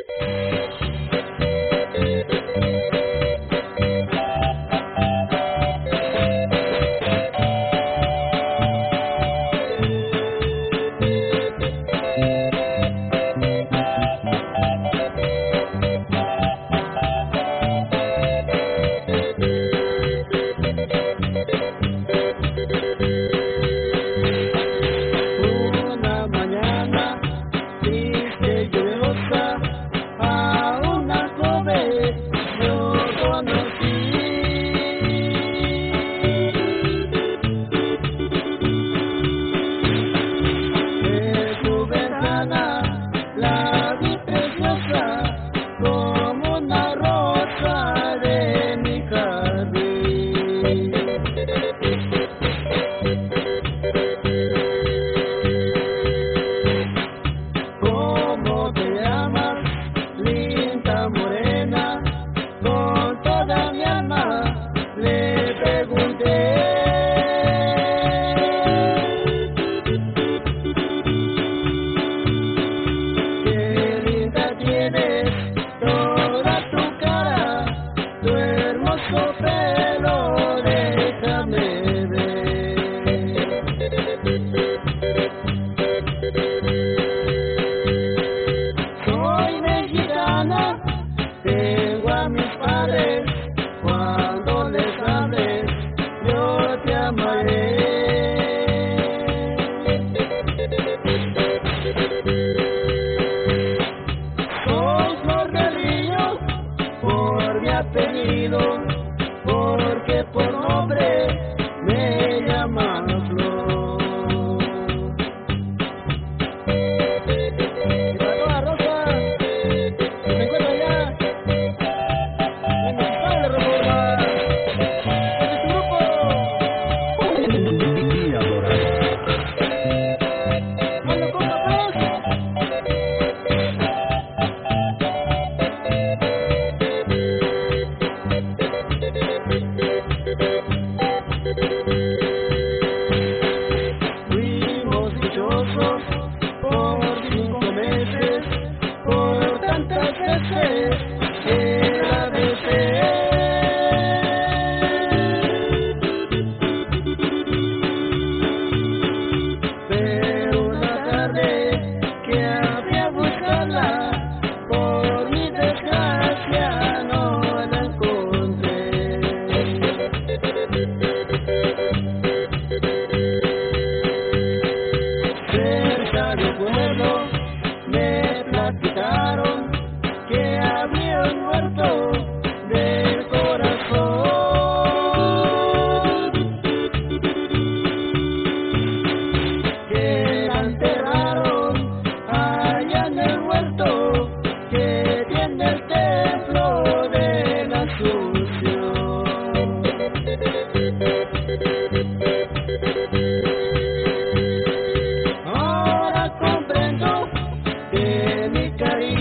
Ahora comprendo que mi cariño